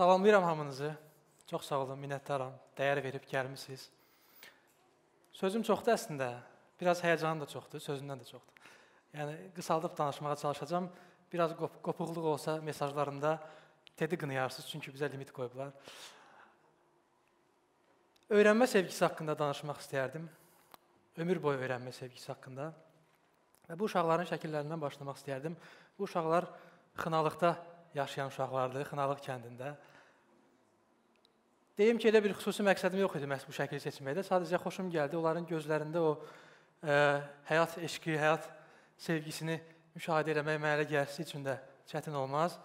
Salamlayıram hamınızı. Çox sağ olun, minnətdaram. Dəyər verib gəlmisiniz. Sözüm çoxdur əslində. Biraz həyəcanım da çoxdur, sözümdən də çoxdur. Yəni qısaldıb danışmağa çalışacağam. Biraz qop qopuqluq olsa mesajlarımda tedi qınayarsınız, çünki bizə limit qoyublar. Öyrənmə sevgisi haqqında danışmaq istərdim. Ömür boyu öyrənmə sevgisi haqqında. Və bu uşaqların şəkillərindən başlamaq istərdim. Bu uşaqlar Xınalıqda yaşayan uşaqlardır, Xınalıq kəndində. Deyim ki, elə bir xüsusi məqsədim yox idi məhz bu şəkli seçməkdə. Sadəcə xoşum gəldi onların gözlərində o ə, həyat eşqi, həyat sevgisini müşahidə etmək mənə gəlsi üçün də çətin olmaz.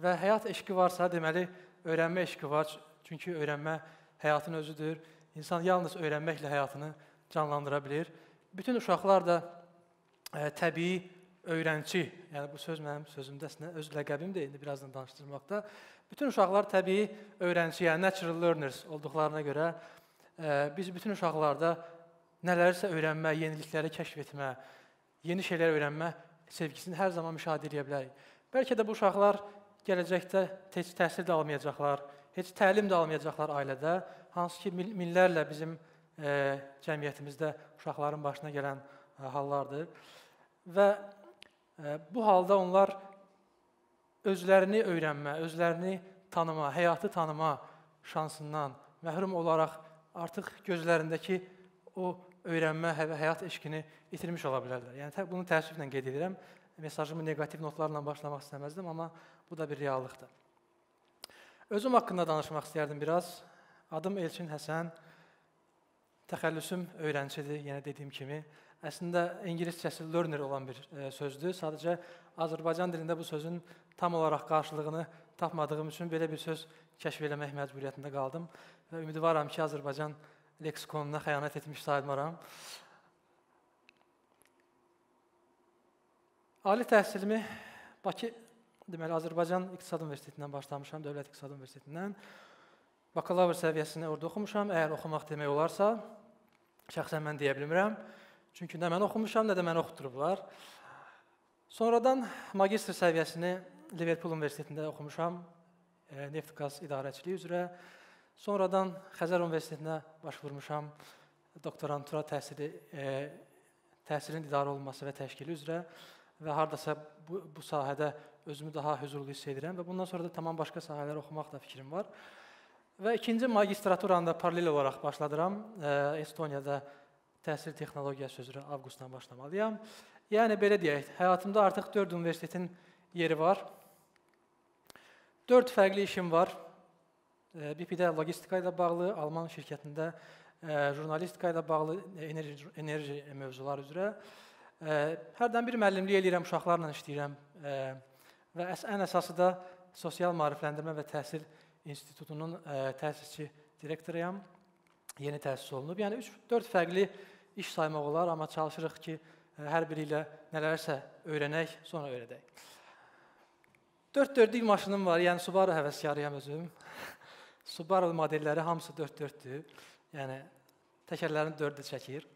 Və həyat eşqi varsa, deməli öyrənmə eşqi var. Çünki öyrənmə həyatın özüdür. İnsan yalnız öyrənməklə həyatını canlandıra bilir. Bütün uşaqlar da ə, təbii öyrənci, yəni bu söz mənim sözümdə əslində öz ləqəbimdir, indi birazdan danışdırmaqda. Bütün uşaqlar təbii öyrənci, yəni natural learners olduqlarına görə e, biz bütün uşaqlarda nələrsə öyrənmə, yenilikləri kəşf etmə, yeni şeylər öyrənmə sevgisini hər zaman müşahidə edə bilərik. Bəlkə də bu uşaqlar gələcəkdə heç təhsil də almayacaqlar, heç təlim də almayacaqlar ailədə, hansı ki minlərlə bizim e, cəmiyyətimizdə uşaqların başına gələn e, hallardır. Və Bu halda onlar özlərini öyrənmə, özlərini tanıma, həyatı tanıma şansından məhrum olaraq artıq gözlərindəki o öyrənmə və həyat eşqini itirmiş ola bilərlər. Yəni bunu təəssüflə qeyd edirəm. Mesajımı neqativ notlarla başlamaq istəməzdim, amma bu da bir reallıqdır. Özüm haqqında danışmaq istərdim biraz. Adım Elçin Həsən. Təxəllüsüm öyrəncidir, yenə dediyim kimi əslində ingiliscəsi learner olan bir e, sözdür. Sadəcə Azərbaycan dilində bu sözün tam olaraq qarşılığını tapmadığım üçün belə bir söz kəşf eləmək məcburiyyətində qaldım və ümidvaram ki, Azərbaycan leksikonuna xəyanət etmiş sayılmaram. Ali təhsilimi Bakı deməli Azərbaycan İqtisad Universitetindən başlamışam, Dövlət İqtisad Universitetindən. Bakalavr səviyyəsini orada oxumuşam. Əgər oxumaq demək olarsa, şəxsən mən deyə bilmirəm. Çünki nə mən oxumuşam, nə də məni oxutdurublar. Sonradan magistr səviyyəsini Liverpool Universitetində oxumuşam, e, neft-qaz idarəçiliyi üzrə. Sonradan Xəzər Universitetinə baş vurmuşam, doktorantura təhsili, e, təhsilin idarə olunması və təşkili üzrə və hardasa bu, bu sahədə özümü daha huzurlu hiss edirəm və bundan sonra da tamam başqa sahələr oxumaq da fikrim var. Və ikinci magistraturanı da paralel olaraq başladıram. E, Estoniyada təhsil texnologiyası üzrə avqustdan başlamalıyam. Yəni belə deyək, həyatımda artıq 4 universitetin yeri var. 4 fərqli işim var. BP-də logistika ilə bağlı, Alman şirkətində jurnalistika ilə bağlı enerji, enerji mövzuları üzrə. Hərdən bir müəllimlik eləyirəm, uşaqlarla işləyirəm və ən əsası da sosial maarifləndirmə və təhsil institutunun təsisçi direktoruyam. Yeni təsis olunub. Yəni 3-4 fərqli iş saymaq olar, amma çalışırıq ki, e, hər biri ilə nələrsə öyrənək, sonra öyrədək. 4 dörtlük maşınım var, yəni Subaru həvəskarıyam özüm. Subaru modelləri hamısı 4-4-dür. Yəni təkərlərini 4-də çəkir.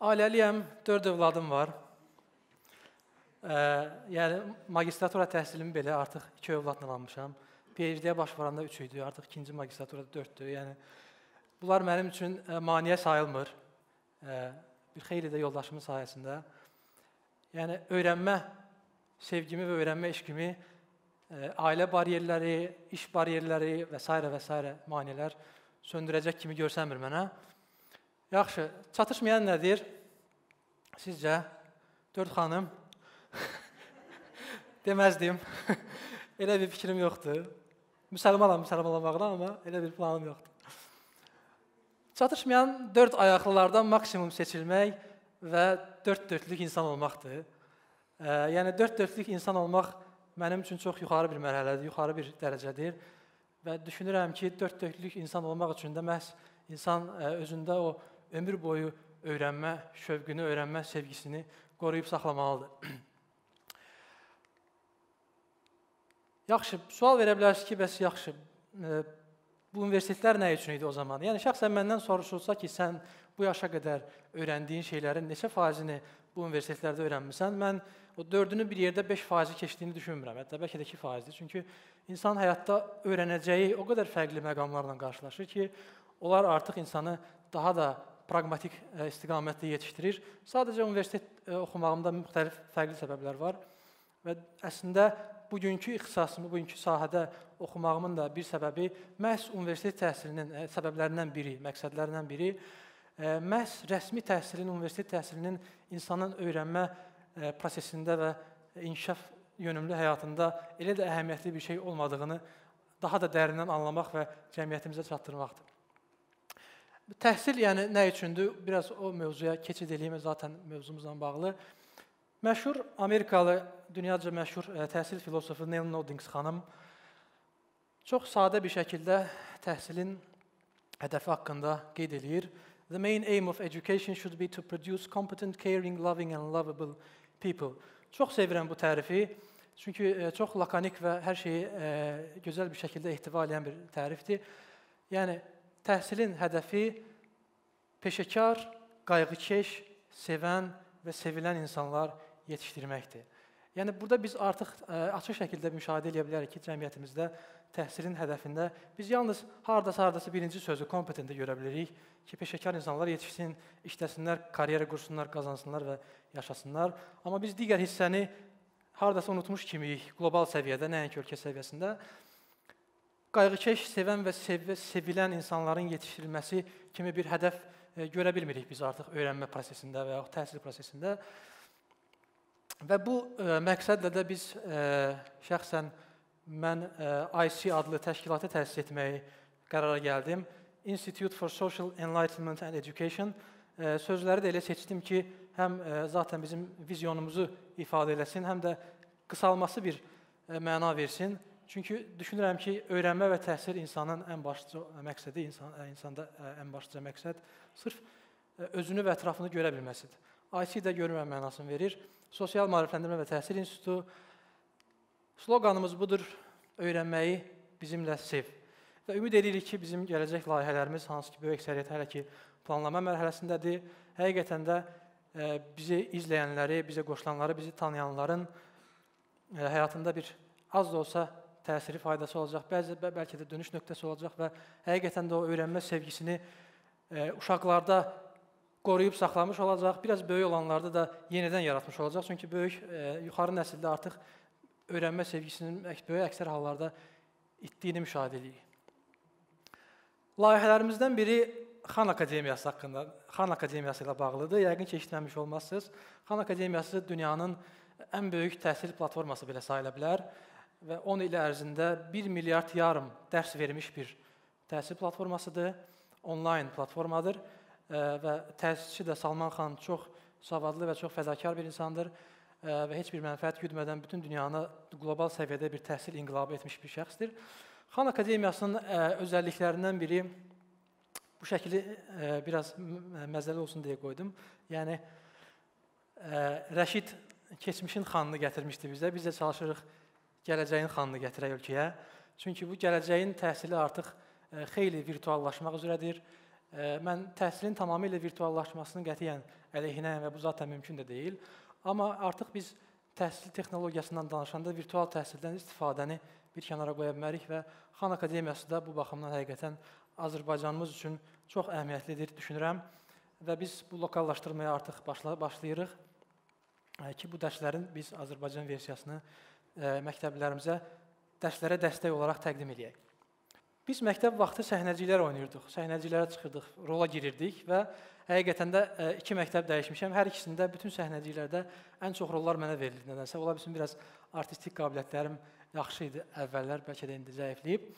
Ailəliyəm, 4 övladım var. Ə, yəni magistratura təhsilimi belə artıq 2 övladla almışam. PhD-yə baş vuranda 3 idi, artıq ikinci magistraturada 4-dür. Yəni Bunlar mənim üçün e, maneə sayılmır. E, bir xeyli də yoldaşımın sayəsində. Yəni öyrənmə sevgimi və öyrənmə eşqimi e, ailə bariyerləri, iş bariyerləri və s. və s. maneələr söndürəcək kimi görsənmir mənə. Yaxşı, çatışmayan nədir? Sizcə 4 xanım deməzdim. elə bir fikrim yoxdur. Müsəlmanam, müsəlman olmaqdan, amma elə bir planım yoxdur. Çatışmayan dörd ayaqlılardan maksimum seçilmək və dörd dörtlük insan olmaqdır. Yəni dörd dörtlük insan olmaq mənim üçün çox yuxarı bir mərhələdir, yuxarı bir dərəcədir və düşünürəm ki, dörd dörtlük insan olmaq üçün də məhz insan özündə o ömür boyu öyrənmə şövqünü, öyrənmə sevgisini qoruyub saxlamalıdır. yaxşı, sual verə bilərsiniz ki, bəs yaxşı, Bu universitetlər nə üçün idi o zaman? Yəni şəxsən məndən soruşulsa ki, sən bu yaşa qədər öyrəndiyin şeylərin neçə faizini bu universitetlərdə öyrənmisən. Mən o 4-ünü bir yerdə 5% keçdiyini düşünmürəm. Hətta bəlkə də 2%-dir. Çünki insan həyatda öyrənəcəyi o qədər fərqli məqamlarla qarşılaşır ki, onlar artıq insanı daha da praqmatik e, istiqamətdə yetişdirir. Sadəcə universitet e, oxumağımda müxtəlif fərqli səbəblər var və əslində bugünkü ixtisasımı, bugünkü sahədə oxumağımın da bir səbəbi məhz universitet təhsilinin e, səbəblərindən biri, məqsədlərindən biri ə, məhz rəsmi təhsilin, universitet təhsilinin insanın öyrənmə ə, prosesində və inkişaf yönümlü həyatında elə də əhəmiyyətli bir şey olmadığını daha da dərindən anlamaq və cəmiyyətimizə çatdırmaqdır. Təhsil yəni nə üçündür? Biraz o mövzuya keçid eləyim, zaten mövzumuzla bağlı. Məşhur Amerikalı, dünyaca məşhur e, təhsil filosofu Neil Noddings xanım çox sadə bir şəkildə təhsilin hədəfi haqqında qeyd eləyir. The main aim of education should be to produce competent, caring, loving and lovable people. Çox sevirəm bu tərifi. Çünki e, çox lakonik və hər şeyi ə, e, gözəl bir şəkildə ehtiva edən bir tərifdir. Yəni təhsilin hədəfi peşəkar, qayğıkeş, sevən və sevilən insanlar yetişdirməkdir. Yəni burada biz artıq ə, açıq şəkildə müşahidə edə bilərik ki, cəmiyyətimizdə təhsilin hədəfində biz yalnız hardasa hardasa birinci sözü kompetentə görə bilirik ki, peşəkar insanlar yetişsin, işləsinlər, karyera qursunlar, qazansınlar və yaşasınlar. Amma biz digər hissəni hardasa unutmuş kimiyik qlobal səviyyədə, nəinki ölkə səviyyəsində qayğıkeş, sevən və sev sevilən insanların yetişdirilməsi kimi bir hədəf ə, e, görə bilmirik biz artıq öyrənmə prosesində və ya təhsil prosesində. Və bu ə, e, məqsədlə də biz ə, e, şəxsən mən ə, IC adlı təşkilatı təsis etməyi qərara gəldim. Institute for Social Enlightenment and Education ə, sözləri də elə seçdim ki, həm ə, zaten bizim vizyonumuzu ifadə eləsin, həm də qısalması bir ə, məna versin. Çünki düşünürəm ki, öyrənmə və təhsil insanın ən başlıca məqsədi, insan, insanda ən başlıca məqsəd sırf özünü və ətrafını görə bilməsidir. IC də görmə mənasını verir. Sosial Maarifləndirmə və Təhsil İnstitutu sloqanımız budur: öyrənməyi bizimlə sev. Və ümid edirik ki, bizim gələcək layihələrimiz hansı ki, böyük əksəriyyət hələ ki planlama mərhələsindədir. Həqiqətən də bizi izləyənləri, bizə qoşulanları, bizi tanıyanların həyatında bir az da olsa təsiri, faydası olacaq. Bəzi bəlkə də dönüş nöqtəsi olacaq və həqiqətən də o öyrənmə sevgisini e, uşaqlarda qoruyub saxlamış olacaq. Biraz böyük olanlarda da yenidən yaratmış olacaq. Çünki böyük e, yuxarı nəsildə artıq öyrənmə sevgisinin böyük əksər hallarda itdiyini müşahidə edirik. Layihələrimizdən biri Xan Akademiyası haqqında, Xan Akademiyası ilə bağlıdır. Yəqin ki, eşitməmiş olmazsınız. Xan Akademiyası dünyanın ən böyük təhsil platforması belə sayıla bilər və 10 il ərzində 1 milyard yarım dərs vermiş bir təhsil platformasıdır. Onlayn platformadır və təsisçi də Salman xan çox savadlı və çox fədakar bir insandır və heç bir mənfəət güdmədən bütün dünyanı qlobal səviyyədə bir təhsil inqilabı etmiş bir şəxsdir. Xan Akademiyasının özəlliklərindən biri bu şəkili biraz məzəli olsun deyə qoydum. Yəni Rəşid keçmişin xanını gətirmişdi bizə. Biz də çalışırıq gələcəyin xanını gətirək ölkəyə. Çünki bu gələcəyin təhsili artıq e, xeyli virtuallaşmaq üzrədir. E, mən təhsilin tamamilə virtuallaşmasının qətiyyən əleyhinəyəm və bu zaten mümkün də deyil. Amma artıq biz təhsil texnologiyasından danışanda virtual təhsildən istifadəni bir kənara qoya bilərik və Xan Akademiyası da bu baxımdan həqiqətən Azərbaycanımız üçün çox əhəmiyyətlidir düşünürəm və biz bu lokallaşdırmaya artıq başla başlayırıq e, ki, bu dərslərin biz Azərbaycan versiyasını məktəblərimizə dərslərə dəstək olaraq təqdim edək. Biz məktəb vaxtı səhnəciklər oynayırdıq, səhnəciklərə çıxırdıq, rola girirdik və həqiqətən də iki məktəb dəyişmişəm. Hər ikisində bütün səhnəciklərdə ən çox rollar mənə verildi nədənsə. Ola bilsin biraz artistik qabiliyyətlərim yaxşı idi əvvəllər, bəlkə də indi zəifləyib.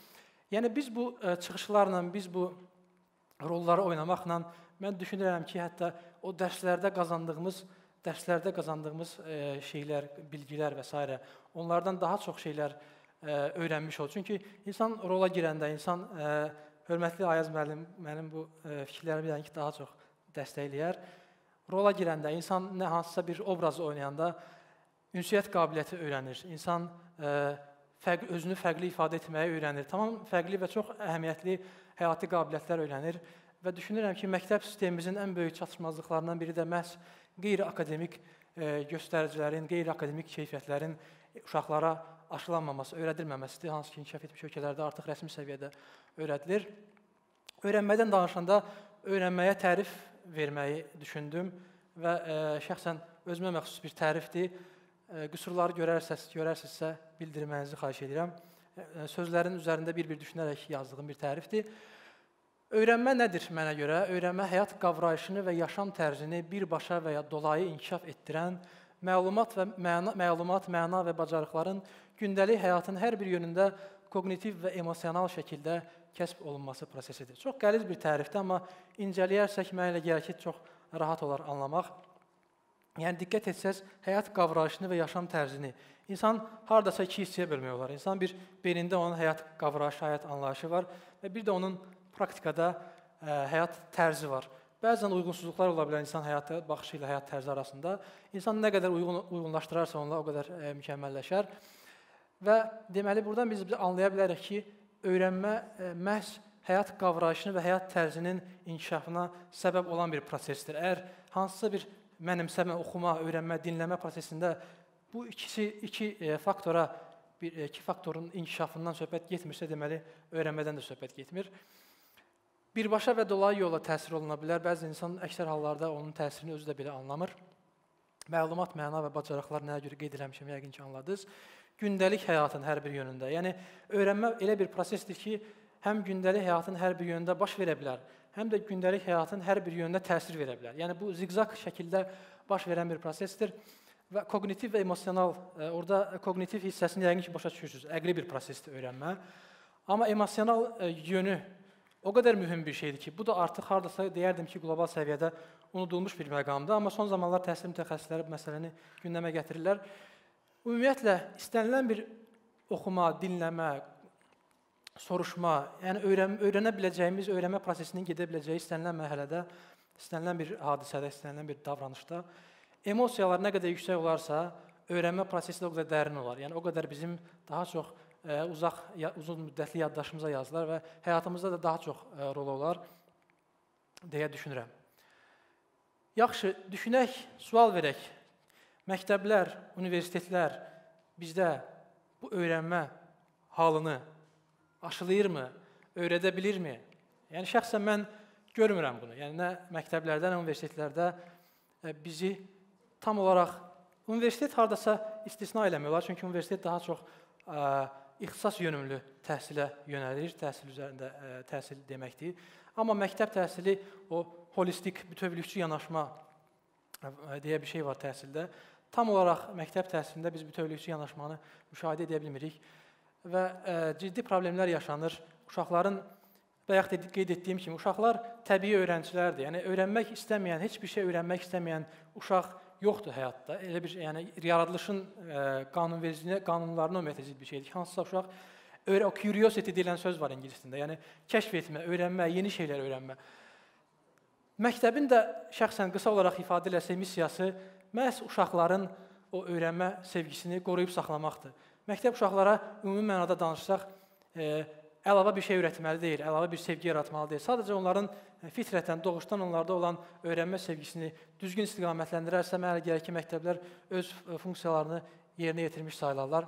Yəni biz bu çıxışlarla, biz bu rolları oynamaqla mən düşünürəm ki, hətta o dərslərdə qazandığımız dərslərdə qazandığımız e, şeylər, bilgilər və s. onlardan daha çox şeylər e, öyrənmiş olur. Çünki insan rola girəndə, insan e, hörmətli Ayaz müəllim mənim bu fikirlərimi yəni ki, daha çox dəstəkləyər. Rola girəndə insan nə hansısa bir obrazı oynayanda ünsiyyət qabiliyyəti öyrənir. İnsan fərq özünü fərqli ifadə etməyi öyrənir. Tamam fərqli və çox əhəmiyyətli həyati qabiliyyətlər öyrənir və düşünürəm ki, məktəb sistemimizin ən böyük çatışmazlıqlarından biri də məhz qeyri-akademik e, göstəricilərin, qeyri-akademik keyfiyyətlərin uşaqlara aşılanmaması, öyrədilməməsidir, hansı ki, inkişaf etmiş ölkələrdə artıq rəsmi səviyyədə öyrədilir. Öyrənmədən danışanda öyrənməyə tərif verməyi düşündüm və ə, şəxsən özümə məxsus bir tərifdir. Ə, qüsurları görərsəz, görərsinizsə bildirməyinizi xahiş edirəm. Ə, sözlərin üzərində bir-bir düşünərək yazdığım bir tərifdir. Öyrənmə nədir mənə görə? Öyrənmə həyat qavrayışını və yaşam tərzini birbaşa və ya dolayı inkişaf etdirən, məlumat və məna, məlumat, məna və bacarıqların gündəlik həyatın hər bir yönündə koqnitiv və emosional şəkildə kəsb olunması prosesidir. Çox qəliz bir tərifdir, amma incələyərsək mənə elə gəlir ki, çox rahat olar anlamaq. Yəni diqqət etsəz, həyat qavrayışını və yaşam tərzini insan hardasa iki hissəyə bölmək olar. İnsan bir beynində onun həyat qavrayışı, həyat anlayışı var və bir də onun praktikada ə, e, həyat tərzi var. Bəzən uyğunsuzluqlar ola bilər insan həyatı baxışı ilə həyat tərzi arasında. İnsan nə qədər uyğun uyğunlaşdırarsa onunla o qədər ə, e, mükəmməlləşər. Və deməli burdan biz anlaya bilərik ki, öyrənmə e, məhz həyat qavrayışını və həyat tərzinin inkişafına səbəb olan bir prosesdir. Əgər hansısa bir mənimsəmə, oxuma, öyrənmə, dinləmə prosesində bu ikisi iki e, faktora bir iki faktorun inkişafından söhbət getmirsə, deməli öyrənmədən də söhbət getmir. Birbaşa və dolayı yolla təsir oluna bilər. Bəzi insan əksər hallarda onun təsirini özü də belə anlamır. Məlumat, məna və bacarıqlar nəyə görə qeyd eləmişəm, yəqin ki, anladınız. Gündəlik həyatın hər bir yönündə. Yəni öyrənmə elə bir prosesdir ki, həm gündəlik həyatın hər bir yönündə baş verə bilər, həm də gündəlik həyatın hər bir yönündə təsir verə bilər. Yəni bu ziqzaq şəkildə baş verən bir prosesdir və koqnitiv və emosional, e, orada koqnitiv hissəsini yəqin ki, başa düşürsüz. Əqli bir prosesdir öyrənmə. Amma emosional e, yönü o qədər mühüm bir şeydir ki, bu da artıq hardasa deyərdim ki, qlobal səviyyədə unudulmuş bir məqamdır, amma son zamanlar təhsil mütəxəssisləri bu məsələni gündəmə gətirirlər. Ümumiyyətlə istənilən bir oxuma, dinləmə, soruşma, yəni öyrən öyrənə biləcəyimiz öyrənmə prosesinin gedə biləcəyi istənilən mərhələdə, istənilən bir hadisədə, istənilən bir davranışda emosiyalar nə qədər yüksək olarsa, öyrənmə prosesi də o qədər dərin olar. Yəni o qədər bizim daha çox ə, uzaq uzun müddətli yaddaşımıza yazılar və həyatımızda da daha çox ə, rol olar deyə düşünürəm. Yaxşı, düşünək, sual verək. Məktəblər, universitetlər bizdə bu öyrənmə halını aşılayırmı, öyrədə bilirmi? Yəni şəxsən mən görmürəm bunu. Yəni nə məktəblərdə, nə universitetlərdə bizi tam olaraq universitet hardasa istisna eləmək olar, çünki universitet daha çox ə, ixtisas yönümlü təhsilə yönəlir, təhsil üzərində ə, e, təhsil deməkdir. Amma məktəb təhsili o holistik, bütövlükçü yanaşma e, deyə bir şey var təhsildə. Tam olaraq məktəb təhsilində biz bütövlükçü yanaşmanı müşahidə edə bilmirik və ə, e, ciddi problemlər yaşanır. Uşaqların bayaq qeyd etdiyim kimi uşaqlar təbii öyrəncilərdir. Yəni öyrənmək istəməyən, heç bir şey öyrənmək istəməyən uşaq yoxdur həyatda. Elə bir yəni yaradılışın ə, e, qanunvericiliyinə, qanunlarına ümumiyyətlə zidd bir şeydir hansısa uşaq curiosity deyilən söz var ingilis dilində. Yəni kəşf etmə, öyrənmə, yeni şeylər öyrənmə. Məktəbin də şəxsən qısa olaraq ifadə eləsək missiyası məhz uşaqların o öyrənmə sevgisini qoruyub saxlamaqdır. Məktəb uşaqlara ümumi mənada danışsaq, e, əlavə bir şey öyrətməli deyil, əlavə bir sevgi yaratmalı deyil. Sadəcə onların e, fitrətən, doğuşdan onlarda olan öyrənmə sevgisini düzgün istiqamətləndirərsə, mənə gəlir ki, məktəblər öz e, funksiyalarını yerinə yetirmiş sayılarlar.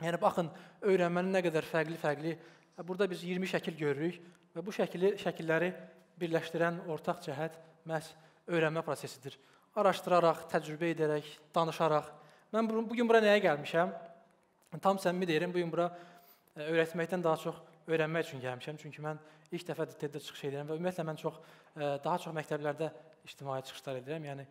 Yəni baxın, öyrənmənin nə qədər fərqli-fərqli. E, burada biz 20 şəkil görürük və bu şəkili şəkilləri birləşdirən ortaq cəhət məhz öyrənmə prosesidir. Araşdıraraq, təcrübə edərək, danışaraq. Mən bu gün bura nəyə gəlmişəm? Tam səmimi deyirəm, bu gün bura öyrətməkdən daha çox öyrənmək üçün gəlmişəm. Çünki mən ilk dəfə TED-də çıxış edirəm və ümumiyyətlə mən çox daha çox məktəblərdə ictimai çıxışlar edirəm. Yəni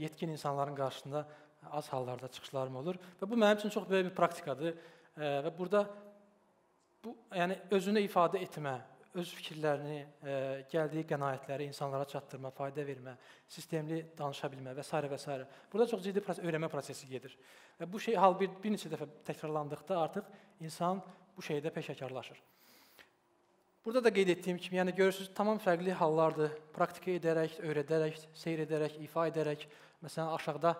yetkin insanların qarşısında az hallarda çıxışlarım olur və bu mənim üçün çox böyük bir praktikadır. Və burada bu yəni özünü ifadə etmə, öz fikirlərini, ə, gəldiyi qənaətləri insanlara çatdırma, fayda vermə, sistemli danışa bilmə və s. və s. Burada çox ciddi proses, öyrənmə prosesi gedir. Və bu şey hal bir, bir neçə dəfə təkrarlandıqda artıq insan bu şeydə peşəkarlaşır. Burada da qeyd etdiyim kimi, yəni görürsüz, tamam fərqli hallardır. Praktika edərək, öyrədərək, seyr edərək, ifa edərək, məsələn aşağıda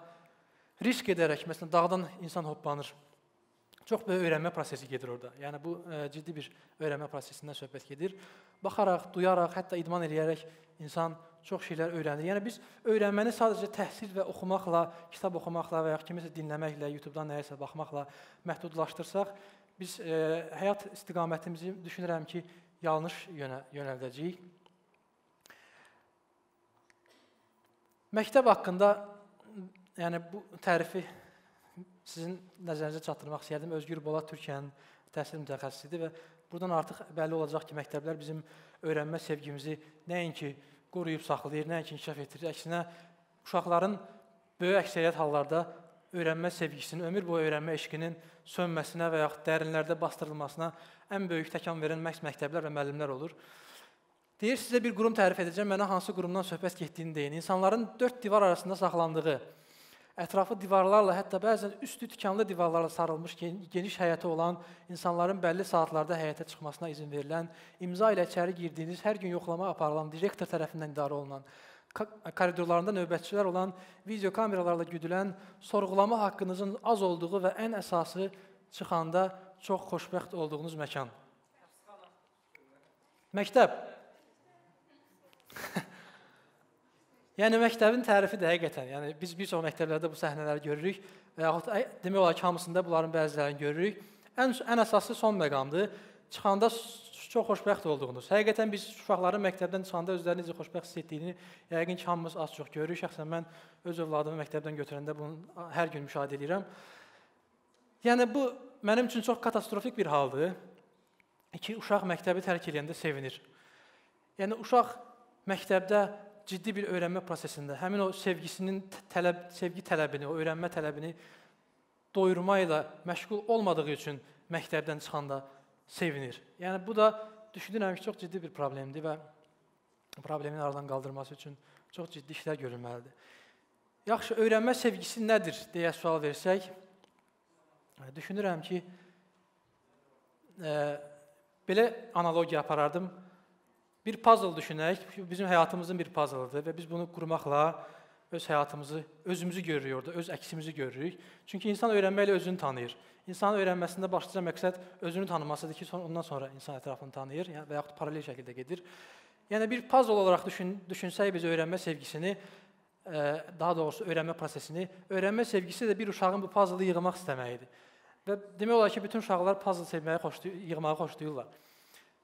risk edərək, məsələn dağdan insan hoppanır. Çox böyük öyrənmə prosesi gedir orada. Yəni bu ə, ciddi bir öyrənmə prosesindən söhbət gedir. Baxaraq, duyaraq, hətta idman eləyərək insan çox şeylər öyrənirik. Yəni biz öyrənməni sadəcə təhsil və oxumaqla, kitab oxumaqla və ya kiməsə dinləməklə, YouTube-dan nəyəsə baxmaqla məhdudlaşdırsaq, biz e, həyat istiqamətimizi düşünürəm ki, yanlış yönə yönəldəcəyik. Məktəb haqqında yəni bu tərifi sizin nəzərinizə çatdırmaq istəyirdim. Özgür Bolad Türkiyənin təhsil mütəxəssisidir və buradan artıq bəlli olacaq ki, məktəblər bizim öyrənmə sevgimizi nəinki qoruyub saxlayır, nəinki inkişaf etdirir, əksinə uşaqların böyük əksəriyyət hallarda öyrənmə sevgisinin, ömür boyu öyrənmə eşqinin sönməsinə və yaxud dərinlərdə bastırılmasına ən böyük təkan verən məhz məktəblər və müəllimlər olur. Deyir sizə bir qurum tərif edəcəm, mənə hansı qurumdan söhbət getdiyini deyin. İnsanların dörd divar arasında saxlandığı ətrafı divarlarla, hətta bəzən üstü tikanlı divarlarla sarılmış geniş həyəti olan, insanların bəlli saatlarda həyətə çıxmasına izin verilən, imza ilə içəri girdiyiniz, hər gün yoxlama aparılan, direktor tərəfindən idarə olunan, koridorlarında növbətçilər olan, video kameralarla güdülən, sorğulama haqqınızın az olduğu və ən əsası çıxanda çox xoşbəxt olduğunuz məkan. Məktəb. Yəni məktəbin tərifi də həqiqətən, yəni biz bir çox məktəblərdə bu səhnələri görürük və yaxud demək olar ki, hamısında bunların bəzilərini görürük. Ən ən əsası son məqamdır. Çıxanda çox xoşbəxt olduğunuz. Həqiqətən biz uşaqların məktəbdən çıxanda özlərini necə xoşbəxt hiss etdiyini yəqin ki, hamımız az çox görürük. Şəxsən mən öz övladımı məktəbdən götürəndə bunu hər gün müşahidə edirəm. Yəni bu mənim üçün çox katastrofik bir haldır ki, uşaq məktəbi tərk edəndə sevinir. Yəni uşaq məktəbdə ciddi bir öyrənmə prosesində həmin o sevgisinin tələb, sevgi tələbini, o öyrənmə tələbini doyurma ilə məşğul olmadığı üçün məktəbdən çıxanda sevinir. Yəni bu da düşünürəm ki, çox ciddi bir problemdir və problemin aradan qaldırılması üçün çox ciddi işlər görülməlidir. Yaxşı, öyrənmə sevgisi nədir deyə sual versək, düşünürəm ki, e, belə analogiya aparardım. Bir puzzle düşünək, bizim həyatımızın bir puzzle-ıdır və biz bunu qurmaqla öz həyatımızı, özümüzü görürük orada, öz əksimizi görürük. Çünki insan öyrənməklə özünü tanıyır. İnsanın öyrənməsində başlıca məqsəd özünü tanımasıdır ki, sonra ondan sonra insan ətrafını tanıyır, və yaxud paralel şəkildə gedir. Yəni bir puzzle olaraq düşün, düşünsək biz öyrənmə sevgisini, e, daha doğrusu öyrənmə prosesini, öyrənmə sevgisi də bir uşağın bu puzzle-ı yığmaq istəməyidir. Və demək olar ki, bütün uşaqlar puzzle sevməyi xoşlayır, yığmağı xoşlayırlar.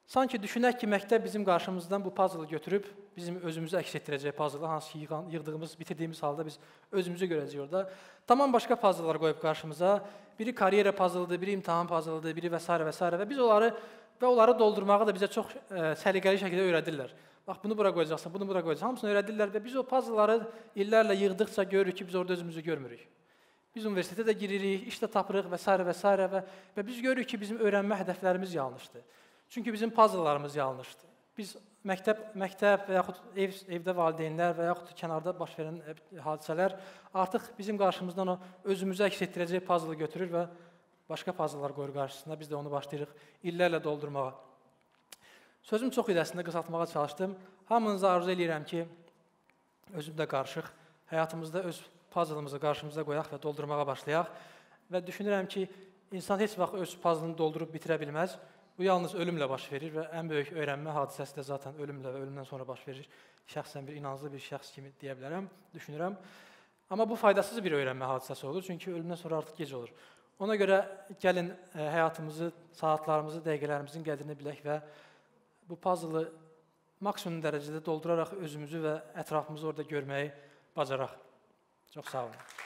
Sanki düşünək ki, məktəb bizim qarşımızdan bu puzzle götürüb bizim özümüzü əks etdirəcək puzzle, hansı ki, yığan, yığdığımız, bitirdiyimiz halda biz özümüzü görəcəyik orada. Tamam başqa puzzlelar qoyub qarşımıza. Biri karyera puzzle-dır, biri imtahan puzzle-dır, biri və s. və s. və biz onları və onları doldurmağı da bizə çox ə, e, səliqəli şəkildə öyrədirlər. Bax bunu bura qoyacaqsan, bunu bura qoyacaqsan. Hamısını öyrədirlər və biz o puzzleları illərlə yığdıqca görürük ki, biz orada özümüzü görmürük. Biz universitetə də giririk, iş də tapırıq və s. və s. və və biz görürük ki, bizim öyrənmə hədəflərimiz yanlışdır. Çünki bizim puzzlelarımız yanlışdır. Biz məktəb, məktəb və yaxud ev, evdə valideynlər və yaxud kənarda baş verən e, hadisələr artıq bizim qarşımızdan o özümüzü əks etdirəcək puzzle götürür və başqa puzzlelar qoyur qarşısına. Biz də onu başlayırıq illərlə doldurmağa. Sözüm çox idi əslində qısaltmağa çalışdım. Hamınıza arzu eləyirəm ki, özüm də qarışıq, həyatımızda öz puzzle-ımızı qarşımıza qoyaq və doldurmağa başlayaq. Və düşünürəm ki, insan heç vaxt öz puzzle-ını doldurub bitirə bilməz. Bu yalnız ölümlə baş verir və ən böyük öyrənmə hadisəsi də zaten ölümlə və ölümdən sonra baş verir. Şəxsən bir inanclı bir şəxs kimi deyə bilərəm, düşünürəm. Amma bu faydasız bir öyrənmə hadisəsi olur, çünki ölümdən sonra artıq gec olur. Ona görə gəlin e, həyatımızı, saatlarımızı, dəqiqələrimizin qədrini bilək və bu puzzle-ı maksimum dərəcədə dolduraraq özümüzü və ətrafımızı orada görməyi bacaraq. Çox sağ olun.